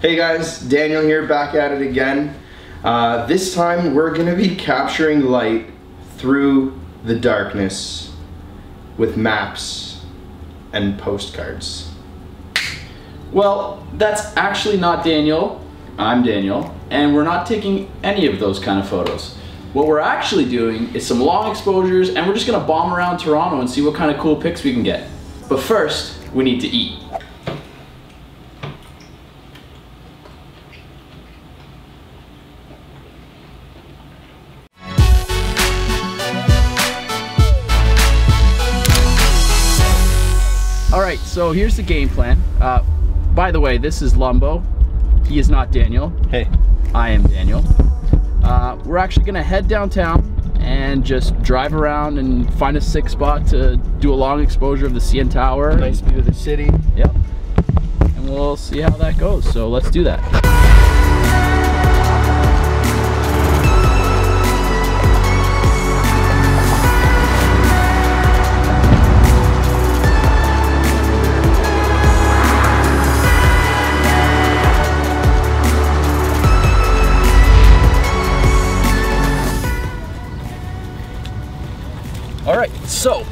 Hey guys, Daniel here, back at it again. Uh, this time we're gonna be capturing light through the darkness with maps and postcards. Well, that's actually not Daniel. I'm Daniel, and we're not taking any of those kind of photos. What we're actually doing is some long exposures, and we're just gonna bomb around Toronto and see what kind of cool pics we can get. But first, we need to eat. Right, so here's the game plan. Uh, by the way, this is Lumbo. He is not Daniel. Hey. I am Daniel. Uh, we're actually gonna head downtown and just drive around and find a sick spot to do a long exposure of the CN Tower. Nice view of the city. Yep. And we'll see how that goes. So let's do that. Right, so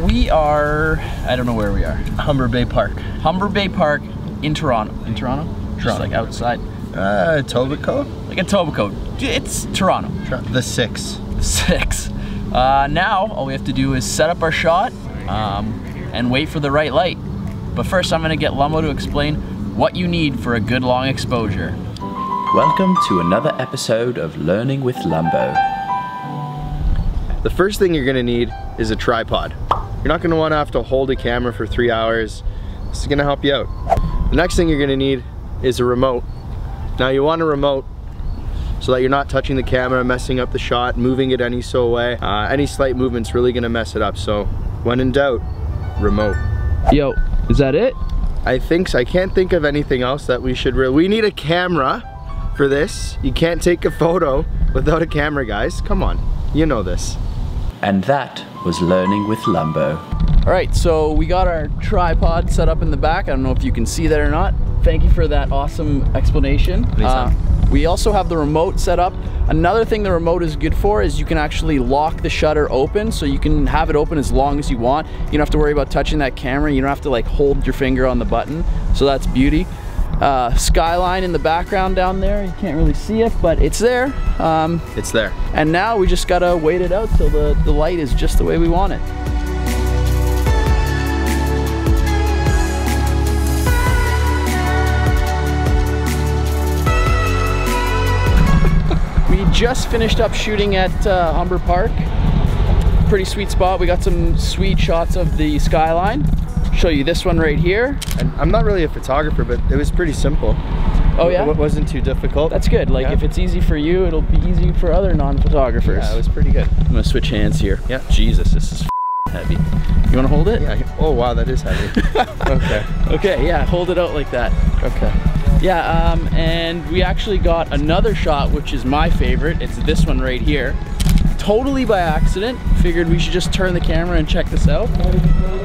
we are, I don't know where we are. Humber Bay Park. Humber Bay Park in Toronto. In Toronto? Just Toronto. like outside. Uh, Tobico? Like Etobicoke. It's Toronto. The six. Six. Uh, now, all we have to do is set up our shot um, and wait for the right light. But first, I'm gonna get Lumbo to explain what you need for a good long exposure. Welcome to another episode of Learning with Lumbo. The first thing you're gonna need is a tripod. You're not gonna wanna have to hold a camera for three hours. This is gonna help you out. The next thing you're gonna need is a remote. Now you want a remote so that you're not touching the camera, messing up the shot, moving it any so way. Uh, any slight movement's really gonna mess it up. So when in doubt, remote. Yo, is that it? I think so. I can't think of anything else that we should really, we need a camera for this. You can't take a photo without a camera, guys. Come on, you know this. And that was Learning with Lumbo. All right, so we got our tripod set up in the back. I don't know if you can see that or not. Thank you for that awesome explanation. Uh, we also have the remote set up. Another thing the remote is good for is you can actually lock the shutter open so you can have it open as long as you want. You don't have to worry about touching that camera. You don't have to like hold your finger on the button. So that's beauty. Uh, skyline in the background down there. You can't really see it, but it's there. Um, It's there. and now we just gotta wait it out till the, the light is just the way we want it. we just finished up shooting at uh, Humber Park. Pretty sweet spot. We got some sweet shots of the skyline. Show you this one right here. And I'm not really a photographer, but it was pretty simple. Oh yeah? It wasn't too difficult. That's good. Like Yeah. if it's easy for you, it'll be easy for other non-photographers. yeah, it was pretty good. I'm gonna switch hands here. Yeah. Jesus, this is heavy. You wanna hold it? Yeah. Oh wow, that is heavy. okay. Okay, yeah, hold it out like that. Okay. Yeah, um, and we actually got another shot, which is my favorite. It's this one right here. Totally by accident. Figured we should just turn the camera and check this out.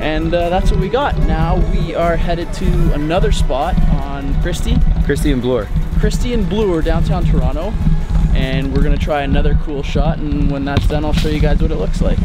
And uh, that's what we got. Now we are headed to another spot on Christie. Christie and Bloor. Christie and Bloor, downtown Toronto. And we're gonna try another cool shot. And when that's done, I'll show you guys what it looks like.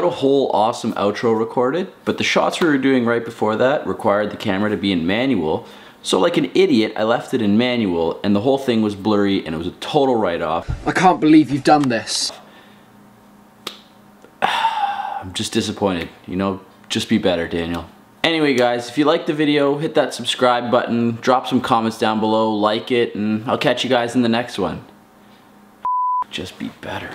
Had a whole awesome outro recorded, but the shots we were doing right before that required the camera to be in manual. So like an idiot, I left it in manual and the whole thing was blurry and it was a total write-off. I can't believe you've done this. I'm just disappointed, you know, just be better, Daniel. Anyway guys, if you liked the video, hit that subscribe button, drop some comments down below, like it, and I'll catch you guys in the next one. Just be better.